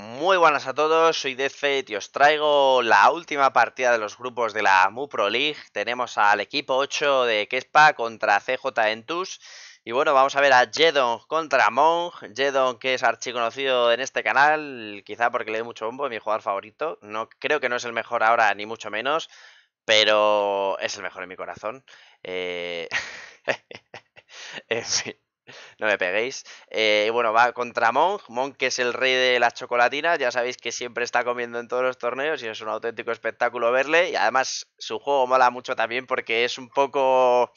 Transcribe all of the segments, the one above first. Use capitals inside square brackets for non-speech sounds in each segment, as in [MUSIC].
Muy buenas a todos, soy Deathfate y os traigo la última partida de los grupos de la MU Pro League. Tenemos al equipo 8 de Kespa contra CJ Entus. Y bueno, vamos a ver a Jedon contra Monk. Jedon, que es archiconocido en este canal, quizá porque le doy mucho bombo, es mi jugador favorito. No, creo que no es el mejor ahora, ni mucho menos, pero es el mejor en mi corazón. Eh... [LAUGHS] en fin. No me peguéis. Eh, bueno, va contra Monk. Monk, que es el rey de las chocolatinas. Ya sabéis que siempre está comiendo en todos los torneos y es un auténtico espectáculo verle. Y además, su juego mola mucho también porque es un poco.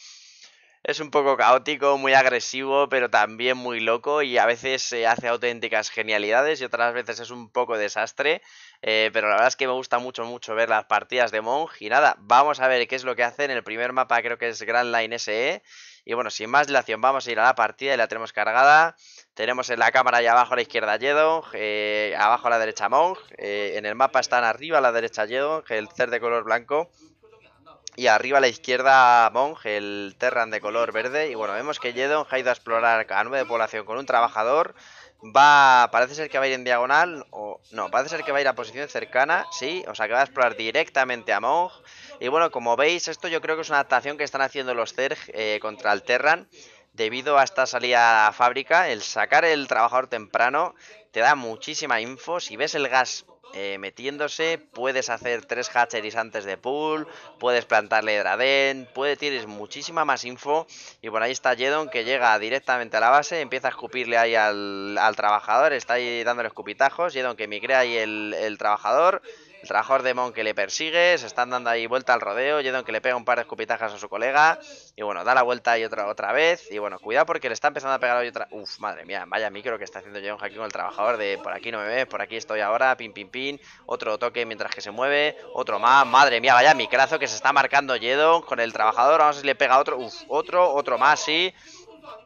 Es un poco caótico, muy agresivo, pero también muy loco y a veces se hace auténticas genialidades y otras veces es un poco desastre. Eh, pero la verdad es que me gusta mucho, mucho ver las partidas de Monk. Y nada, vamos a ver qué es lo que hace en el primer mapa, creo que es Grand Line SE. Y bueno, sin más dilación, vamos a ir a la partida y la tenemos cargada. Tenemos en la cámara allá abajo a la izquierda Yedon, eh, abajo a la derecha Monk. Eh, en el mapa están arriba a la derecha Yedon, el Cer de color blanco. Y arriba a la izquierda Monk, el Terran de color verde. Y bueno, vemos que Yedon ha ido a explorar a nube de población con un trabajador. Va, parece ser que va a ir en diagonal, o no, parece ser que va a ir a posición cercana, sí, o sea que va a explorar directamente a Monk. Y bueno, como veis, esto yo creo que es una adaptación que están haciendo los Zerg eh, contra el Terran. Debido a esta salida a fábrica, el sacar el trabajador temprano te da muchísima info. Si ves el gas eh, metiéndose, puedes hacer tres hatcheries antes de pool, puedes plantarle Draden, puede tienes muchísima más info. Y por ahí está Jedon que llega directamente a la base, empieza a escupirle ahí al, trabajador, está ahí dándole escupitajos. Jedon que migre ahí el trabajador. El trabajador de Mon que le persigue, se están dando ahí vuelta al rodeo, Jedon que le pega un par de escupitajas a su colega, y bueno, da la vuelta y otra otra vez, y bueno, cuidado porque le está empezando a pegar hoy otra... Uf, madre mía, vaya micro que está haciendo Jedon aquí con el trabajador de por aquí no me ves, por aquí estoy ahora, pin pin pin, otro toque mientras que se mueve, otro más, madre mía, vaya micrazo que se está marcando Jedon con el trabajador, vamos a ver si le pega otro, uf, otro, otro más, sí...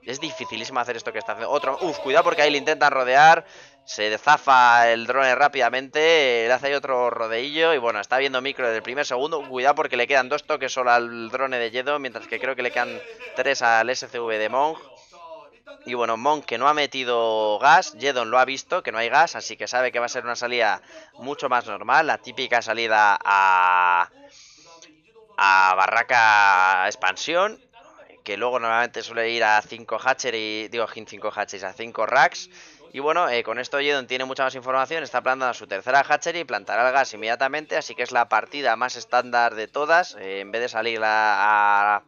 Es dificilísimo hacer esto que está haciendo. Otro, uf, cuidado porque ahí le intentan rodear. Se dezafa el drone rápidamente, le hace ahí otro rodeillo y bueno, está viendo micro desde el primer segundo. Cuidado porque le quedan dos toques solo al drone de Yedo, mientras que creo que le quedan tres al SCV de Monk. Y bueno, Monk que no ha metido gas, Jedon lo ha visto, que no hay gas, así que sabe que va a ser una salida mucho más normal, la típica salida a, a barraca expansión, que luego normalmente suele ir a 5 hatcher y digo 5 hatches, a 5 racks. Y bueno, eh, con esto Jedon tiene mucha más información, está plantando su tercera hatchery plantará el gas inmediatamente, así que es la partida más estándar de todas, eh, en vez de salir a,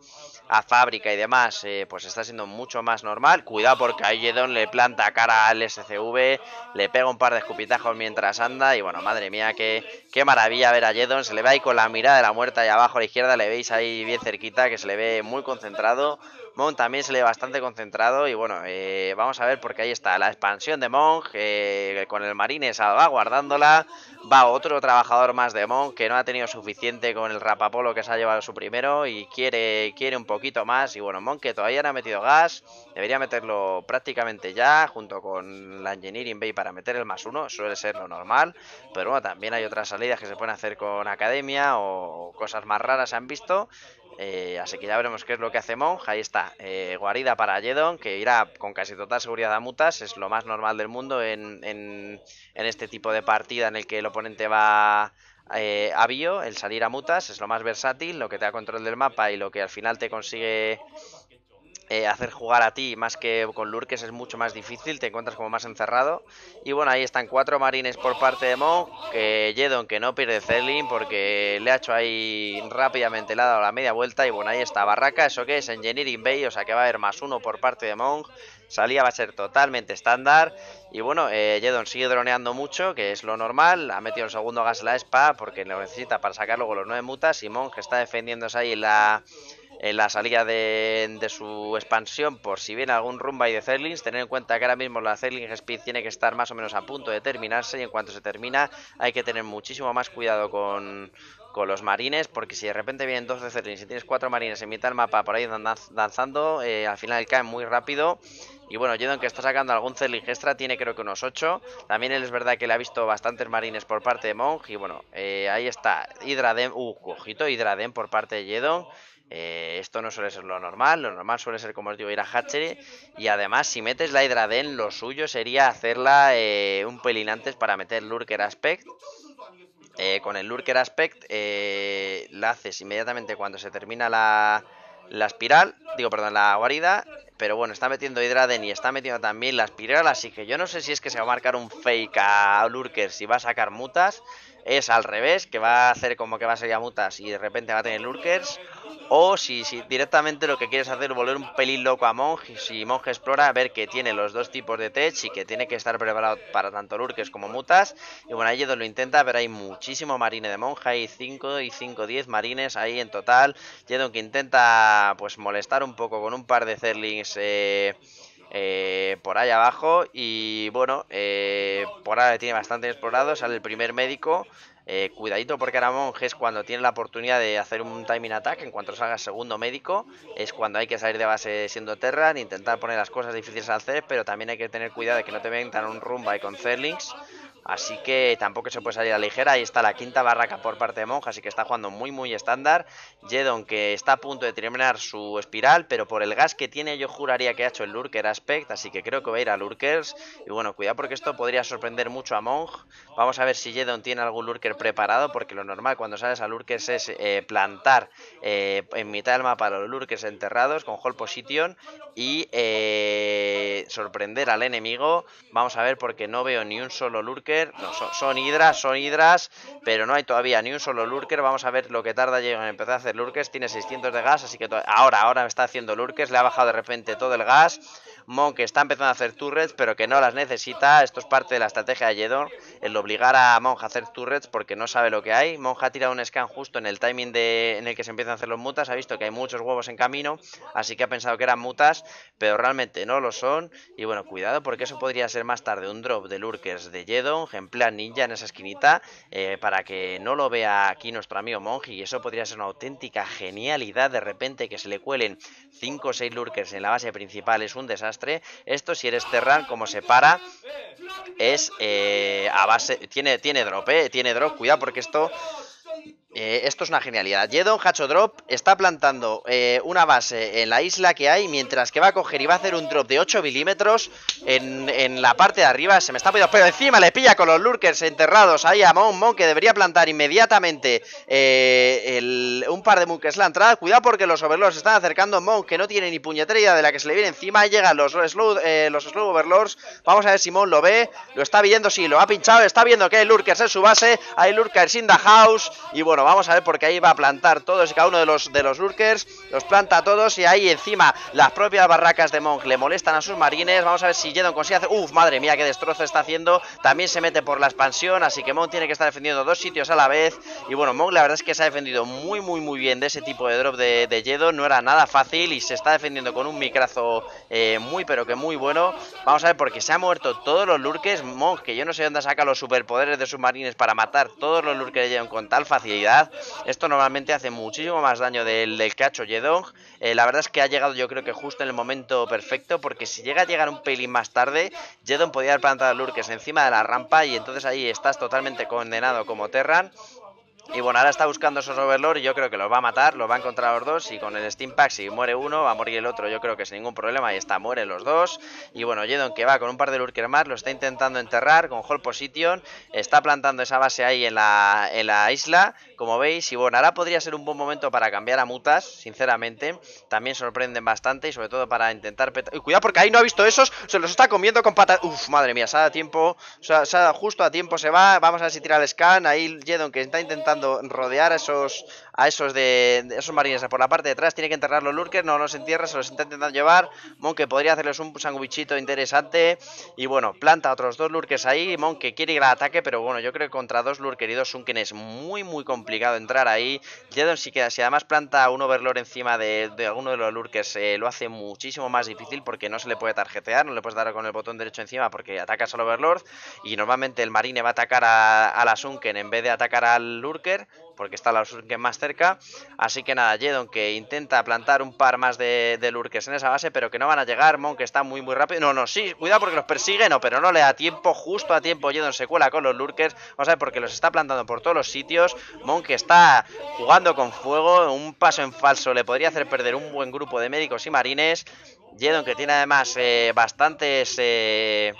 a, fábrica y demás, eh, pues está siendo mucho más normal. Cuidado porque a Jedon le planta cara al SCV, le pega un par de escupitajos mientras anda y bueno, madre mía, qué, qué maravilla ver a Jedon, se le ve ahí con la mirada de la muerta ahí abajo a la izquierda, le veis ahí bien cerquita, que se le ve muy concentrado. Monk también se le ve bastante concentrado y bueno, eh, vamos a ver porque ahí está la expansión de Monk eh, con el Marines va guardándola, va otro trabajador más de Monk que no ha tenido suficiente con el Rapapolo que se ha llevado su primero y quiere, quiere un poquito más y bueno, Monk que todavía no ha metido gas, debería meterlo prácticamente ya junto con la Engineering Bay para meter el más uno, suele ser lo normal, pero bueno, también hay otras salidas que se pueden hacer con Academia o cosas más raras se han visto eh, así que ya veremos qué es lo que hace Monj. Ahí está, eh, guarida para Jedon, que irá con casi total seguridad a mutas. Es lo más normal del mundo en, en, este tipo de partida en el que el oponente va eh, a bio. El salir a mutas es lo más versátil, lo que te da control del mapa y lo que al final te consigue eh, hacer jugar a ti más que con Lurkes es mucho más difícil, te encuentras como más encerrado. Y bueno, ahí están cuatro marines por parte de Monk, que Jedon que no pierde Zerlin porque le ha hecho ahí rápidamente, le ha dado la media vuelta y bueno, ahí está Barraca, eso que es Engineering Bay, o sea que va a haber más uno por parte de Monk. Salía va a ser totalmente estándar. Y bueno, eh, Jedon sigue droneando mucho, que es lo normal. Ha metido el segundo gas la SPA porque lo necesita para sacar luego los nueve mutas. Y Monk está defendiéndose ahí la en la salida de, su expansión por si viene algún rumba y de Zerlings. Tener en cuenta que ahora mismo la Zerling Speed tiene que estar más o menos a punto de terminarse y en cuanto se termina hay que tener muchísimo más cuidado con, los marines porque si de repente vienen dos de Zerlings y tienes cuatro marines en mitad del mapa por ahí danzando, eh, al final caen muy rápido. Y bueno, Jedon que está sacando algún Zerling extra tiene creo que unos 8. También él es verdad que le ha visto bastantes marines por parte de Monk. Y bueno, eh, ahí está Hydraden. Uh, cojito Hydraden por parte de Jedon. Eh, esto no suele ser lo normal, lo normal suele ser, como os digo, ir a Hatchery. Y además, si metes la Hydra Den, lo suyo sería hacerla eh, un pelín antes para meter Lurker Aspect. Eh, con el Lurker Aspect la haces inmediatamente cuando se termina la, la espiral, digo, perdón, la guarida. Pero bueno, está metiendo Den y está metiendo también la espiral. Así que yo no sé si es que se va a marcar un fake a Lurker si va a sacar mutas. Es al revés, que va a hacer como que va a ser ya mutas y de repente va a tener Lurkers. O si, si, directamente lo que quieres hacer es volver un pelín loco a Monge, si Monge explora, ver que tiene los dos tipos de tech y que tiene que estar preparado para tanto lurkers como mutas. Y bueno, ahí Jedon lo intenta, pero hay muchísimo marine de Monge, hay 5 y 5, 10 marines ahí en total. Jedon que intenta pues molestar un poco con un par de Zerlings eh, eh, por ahí abajo. Y bueno, eh, por ahora tiene bastante explorado, sale el primer médico. Eh, cuidadito porque ahora monjes cuando tiene la oportunidad de hacer un timing attack, en cuanto salga segundo médico, es cuando hay que salir de base siendo Terran, intentar poner las cosas difíciles al hacer, pero también hay que tener cuidado de que no te vengan un rumba y con Zerlings Así que tampoco se puede salir a ligera. Ahí está la quinta barraca por parte de Monja, así que está jugando muy muy estándar. Jedon que está a punto de terminar su espiral, pero por el gas que tiene yo juraría que ha hecho el Lurker Aspect, así que creo que va a ir a Lurkers. Y bueno, cuidado porque esto podría sorprender mucho a Monj. Vamos a ver si Jedon tiene algún Lurker preparado, porque lo normal cuando sales a Lurkers es eh, plantar eh, en mitad del mapa los Lurkers enterrados con Hold Position y eh, sorprender al enemigo. Vamos a ver porque no veo ni un solo Lurker no, son, hidras, son hidras, pero no hay todavía ni un solo lurker. Vamos a ver lo que tarda en empezar a hacer lurkers. Tiene 600 de gas, así que ahora, ahora está haciendo lurkers. Le ha bajado de repente todo el gas. Monk está empezando a hacer turrets, pero que no las necesita. Esto es parte de la estrategia de Jedon, el obligar a Monk a hacer turrets porque no sabe lo que hay. Monk ha tirado un scan justo en el timing de, en el que se empiezan a hacer los mutas. Ha visto que hay muchos huevos en camino, así que ha pensado que eran mutas, pero realmente no lo son. Y bueno, cuidado porque eso podría ser más tarde un drop de lurkers de Jedon, en plan ninja en esa esquinita, eh, para que no lo vea aquí nuestro amigo Monk. Y eso podría ser una auténtica genialidad de repente que se le cuelen 5 o 6 lurkers en la base principal. Es un desastre esto, si eres Terran, como se para, es eh, a base... Tiene, tiene drop, eh, Tiene drop, cuidado, porque esto eh, esto es una genialidad. Jedon Drop está plantando eh, una base en la isla que hay, mientras que va a coger y va a hacer un drop de 8 milímetros en, la parte de arriba. Se me está pidiendo, pero encima le pilla con los lurkers enterrados ahí a Mon Mon, que debería plantar inmediatamente eh, un par de munkes la entrada. Cuidado porque los overlords están acercando. Mon, que no tiene ni puñetera de la que se le viene encima. Llegan los slow, los overlords. Vamos a ver si Mon lo ve. Lo está viendo, sí, lo ha pinchado. Está viendo que hay lurkers en su base. Hay lurkers in the house. Y bueno, vamos a ver porque ahí va a plantar todos y cada uno de los, de los lurkers, los planta a todos y ahí encima las propias barracas de Monk le molestan a sus marines, vamos a ver si Jedon consigue hacer, uff, madre mía, qué destrozo está haciendo, también se mete por la expansión, así que Monk tiene que estar defendiendo dos sitios a la vez, y bueno, Monk la verdad es que se ha defendido muy muy muy bien de ese tipo de drop de, de Jedon, no era nada fácil y se está defendiendo con un micrazo eh, muy pero que muy bueno, vamos a ver porque se ha muerto todos los lurkers, Monk, que yo no sé dónde saca los superpoderes de sus marines para matar todos los lurkers de Jedon con tal facilidad, esto normalmente hace muchísimo más daño del, cacho Yedong. Eh, la verdad es que ha llegado yo creo que justo en el momento perfecto, porque si llega a llegar un pelín más tarde, Jedon podría haber plantado Lurkes encima de la rampa y entonces ahí estás totalmente condenado como Terran. Y bueno, ahora está buscando esos Overlord y yo creo que los va a matar, los va a encontrar los dos y con el Steam Pack si muere uno, va a morir el otro, yo creo que sin ningún problema, y está, mueren los dos. Y bueno, Jedon que va con un par de Lurker más, lo está intentando enterrar con Hold Position, está plantando esa base ahí en la, en la isla, como veis, y bueno, ahora podría ser un buen momento para cambiar a mutas, sinceramente, también sorprenden bastante y sobre todo para intentar petar... cuidado porque ahí no ha visto esos, se los está comiendo con patas... Uf, madre mía, se ha dado tiempo, se ha justo a tiempo, se va, vamos a ver si tira el scan, ahí Jedon que está intentando rodear a esos a esos de, esos marines por la parte de atrás, tiene que enterrar los lurkers, no los entierra, se los está intentando llevar, Monk podría hacerles un sandwichito interesante. Y bueno, planta otros dos lurkers ahí, Monk quiere ir al ataque, pero bueno, yo creo que contra dos lurkers y dos sunken es muy muy complicado entrar ahí, Jedon si, queda, si además planta un overlord encima de, alguno de los lurkers eh, lo hace muchísimo más difícil porque no se le puede tarjetear, no le puedes dar con el botón derecho encima porque atacas al overlord. Y normalmente el marine va a atacar a, a la sunken en vez de atacar al lurker porque está la Lurkers más cerca. Así que nada, Jedon que intenta plantar un par más de, de en esa base, pero que no van a llegar. Mon que está muy muy rápido. No, no, sí, cuidado porque los persigue, no, pero no le da tiempo, justo a tiempo Jedon se cuela con los Lurkers. Vamos a ver porque los está plantando por todos los sitios. Mon que está jugando con fuego, un paso en falso le podría hacer perder un buen grupo de médicos y marines. Jedon que tiene además eh, bastantes... Eh,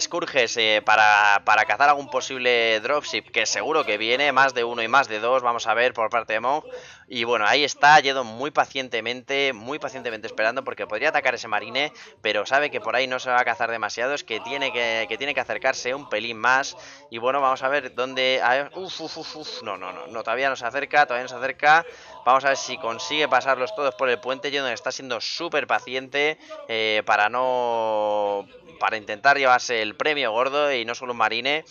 Scourges eh, para, para, cazar algún posible dropship que seguro que viene, más de uno y más de dos, vamos a ver por parte de Monk. Y bueno, ahí está Jedon muy pacientemente, muy pacientemente esperando porque podría atacar ese marine, pero sabe que por ahí no se va a cazar demasiado, es que tiene que, que tiene que acercarse un pelín más. Y bueno, vamos a ver dónde... Uf, uf, uf, uf, no, no, no, no, todavía no se acerca, todavía no se acerca. Vamos a ver si consigue pasarlos todos por el puente. Jedon está siendo súper paciente eh, para no para intentar llevarse el premio gordo y no solo un marine.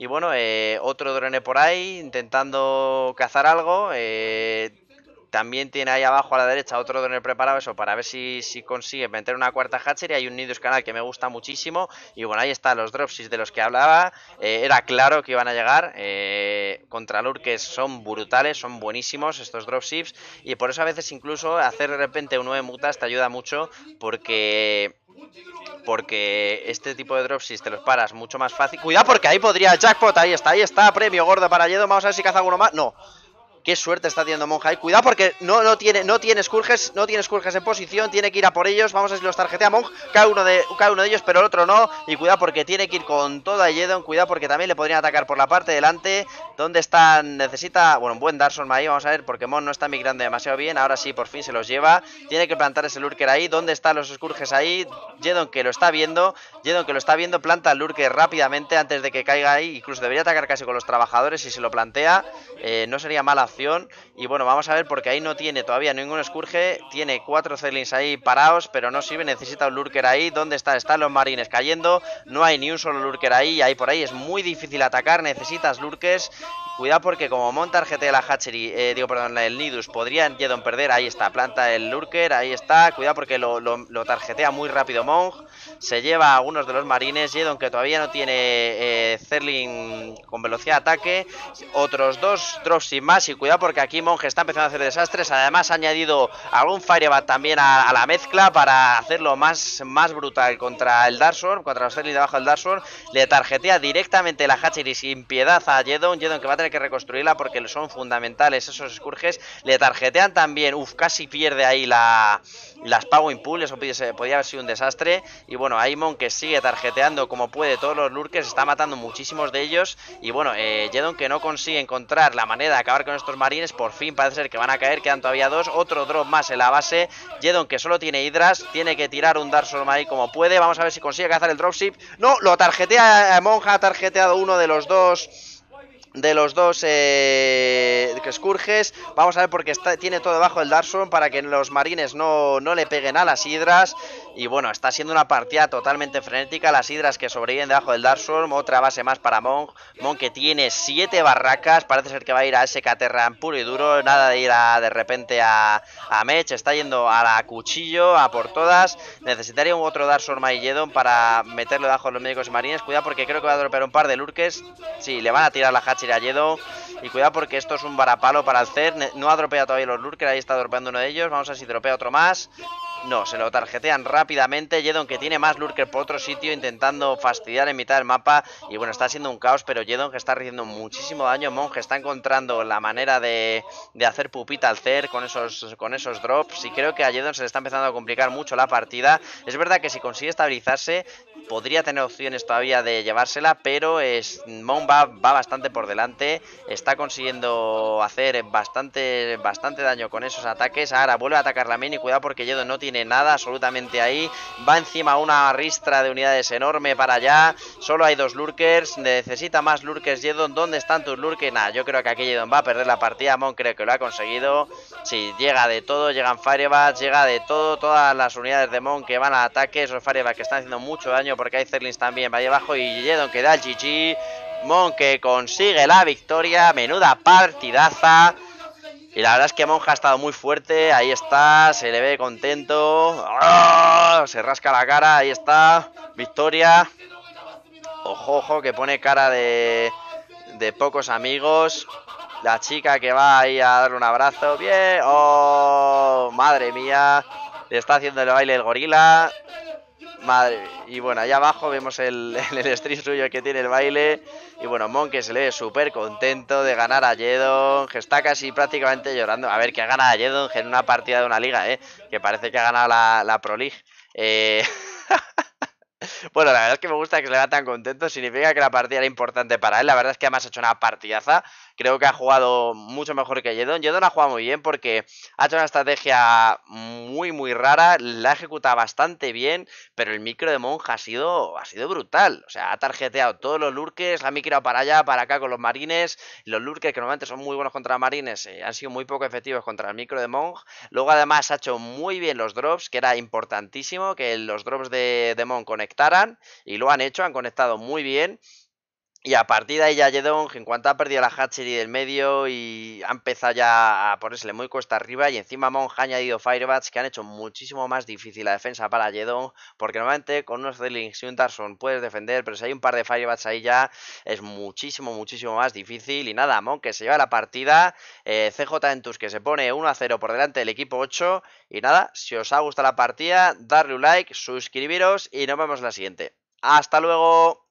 Y bueno, eh, otro drone por ahí intentando cazar algo. Eh, también tiene ahí abajo a la derecha otro drone preparado eso para ver si, si consigue meter una cuarta hatchery. Hay un Nidus canal que me gusta muchísimo. Y bueno, ahí están los dropsies de los que hablaba. Eh, era claro que iban a llegar. Eh, contra Lurkes son brutales, son buenísimos estos dropships. Y por eso a veces incluso hacer de repente un 9 mutas te ayuda mucho porque porque este tipo de dropships te los paras mucho más fácil. Cuidado porque ahí podría jackpot, ahí está, ahí está, premio gordo para Yedo, vamos a ver si caza alguno más. No, Qué suerte está teniendo Monja. Cuidado porque no, no tiene no tiene Scourges, no tiene Scourges en posición, tiene que ir a por ellos. Vamos a ver si los tarjetea Monj. Cada uno de cada uno de ellos, pero el otro no. Y cuidado porque tiene que ir con toda Jedon. Cuidado porque también le podrían atacar por la parte delante. ¿Dónde están? Necesita, bueno, un buen Darson ahí, vamos a ver, porque Mon no está migrando demasiado bien. Ahora sí, por fin se los lleva. Tiene que plantar ese Lurker ahí. ¿Dónde están los Scourges ahí? Jedon que lo está viendo. Jedon que lo está viendo, planta el Lurker rápidamente antes de que caiga ahí. Incluso debería atacar casi con los trabajadores si se lo plantea. Eh, no sería mala Y bueno, vamos a ver porque ahí no tiene todavía ningún escurge. Tiene cuatro Zerlings ahí parados, pero no sirve. Necesita un Lurker ahí. ¿Dónde están? Están los marines cayendo. No hay ni un solo Lurker ahí. Ahí por ahí es muy difícil atacar. Necesitas Lurkers. Cuidado porque como monta GT la Hatchery, eh, digo, perdón, el Nidus, podrían Jedon perder. Ahí está, planta el Lurker, ahí está. Cuidado porque lo, lo, lo tarjetea muy rápido Monk. Se lleva a algunos de los marines. Jedon que todavía no tiene eh, Zerling con velocidad de ataque. Otros dos drops sin más. Y cuidado porque aquí Monge está empezando a hacer desastres. Además ha añadido algún Firebat también a, la mezcla para hacerlo más, más brutal contra el Darksword, contra los Zerling debajo del Darksword. Le tarjetea directamente la Hatchery sin piedad a Jedon. Jedon que va a tener que reconstruirla porque son fundamentales esos escurges. Le tarjetean también, uff, casi pierde ahí la, las Power Pool, eso podía haber sido un desastre. Y bueno, Aimon que sigue tarjeteando como puede todos los lurkers, está matando muchísimos de ellos. Y bueno, eh, Jedon que no consigue encontrar la manera de acabar con estos marines, por fin parece ser que van a caer, quedan todavía dos. Otro drop más en la base. Jedon que solo tiene hidras, tiene que tirar un Dark ahí como puede. Vamos a ver si consigue cazar el dropship. No, lo tarjetea Monja, ha tarjeteado uno de los dos de los dos eh. Vamos a ver porque tiene todo debajo el Darson para que los marines no, no, le peguen a las hidras. Y bueno, está siendo una partida totalmente frenética. Las hidras que sobreviven debajo del Darson. Otra base más para Monk. Monk que tiene siete barracas. Parece ser que va a ir a ese Caterran puro y duro. Nada de ir a, de repente a, a Mech. Está yendo a la cuchillo, a por todas. Necesitaría un otro Darson Mailledon para meterlo debajo de los médicos y marines. Cuidado porque creo que va a dropear un par de lurques. Sí, le van a tirar la Hatchery a Yedo. Y cuidado porque esto es un varapalo para el CER. No ha dropeado todavía los lurkers. Ahí está dropeando uno de ellos. Vamos a ver si dropea otro más. No, se lo tarjetean rápidamente. Jedon que tiene más lurker por otro sitio intentando fastidiar en mitad del mapa. Y bueno, está siendo un caos, pero Jedon que está recibiendo muchísimo daño. Monge está encontrando la manera de, de hacer pupita al CER con esos, con esos drops. Y creo que a Jedon se le está empezando a complicar mucho la partida. Es verdad que si consigue estabilizarse, podría tener opciones todavía de llevársela, pero es, Mon va, va, bastante por delante, está consiguiendo hacer bastante, bastante daño con esos ataques, ahora vuelve a atacar la main y cuidado porque Yedo no tiene nada absolutamente ahí, va encima una ristra de unidades enorme para allá, solo hay dos lurkers, necesita más lurkers Jedon, ¿dónde están tus lurkers? Nada, yo creo que aquí Jedon va a perder la partida, Mon creo que lo ha conseguido, sí, llega de todo, llegan Firebats, llega de todo, todas las unidades de Mon que van al ataque, esos Firebats que están haciendo mucho daño porque hay Zerlings también va ahí abajo y Jedon que da el GG. Mon que consigue la victoria, menuda partidaza. Y la verdad es que Monja ha estado muy fuerte, ahí está, se le ve contento. ¡Oh! Se rasca la cara, ahí está, victoria. Ojo, ojo, que pone cara de, de pocos amigos. La chica que va ahí a darle un abrazo. Bien. ¡Oh! Madre mía. Le está haciendo el baile el gorila. Madre Y bueno, allá abajo vemos el, [LAUGHS] el stream suyo que tiene el baile. Y bueno, Mon que se le ve súper contento de ganar a Jedon. Que está casi prácticamente llorando. A ver, que ha ganado a Jedon en una partida de una liga, ¿eh? Que parece que ha ganado la, la Pro League. Eh... [LAUGHS] Bueno, la verdad es que me gusta que se le vea tan contento. Significa que la partida era importante para él. La verdad es que además ha hecho una partidaza. Creo que ha jugado mucho mejor que Jedon. Jedon ha jugado muy bien porque ha hecho una estrategia muy, muy rara. La ha ejecutado bastante bien. Pero el micro de Monja ha sido, ha sido brutal. O sea, ha tarjeteado todos los lurkes. Ha micrado para allá, para acá con los marines. Los lurkes que normalmente son muy buenos contra marines eh, han sido muy poco efectivos contra el micro de Monj. Luego además ha hecho muy bien los drops, que era importantísimo que los drops de, de conectaran. Y lo han hecho, han conectado muy bien. Y a partir de ahí ya Jedong, en cuanto ha perdido la hatchery del medio y ha empezado ya a ponérsele muy cuesta arriba y encima Monj ha añadido Firebats que han hecho muchísimo más difícil la defensa para Jedong porque normalmente con unos Zerlings y un Tarson puedes defender, pero si hay un par de Firebats ahí ya es muchísimo, muchísimo más difícil y nada, Monk que se lleva la partida, eh, CJ Entus que se pone 1 a 0 por delante del equipo 8 y nada, si os ha gustado la partida, darle un like, suscribiros y nos vemos en la siguiente. ¡Hasta luego!